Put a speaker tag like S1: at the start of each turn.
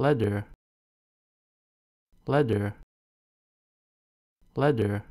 S1: leather leather leather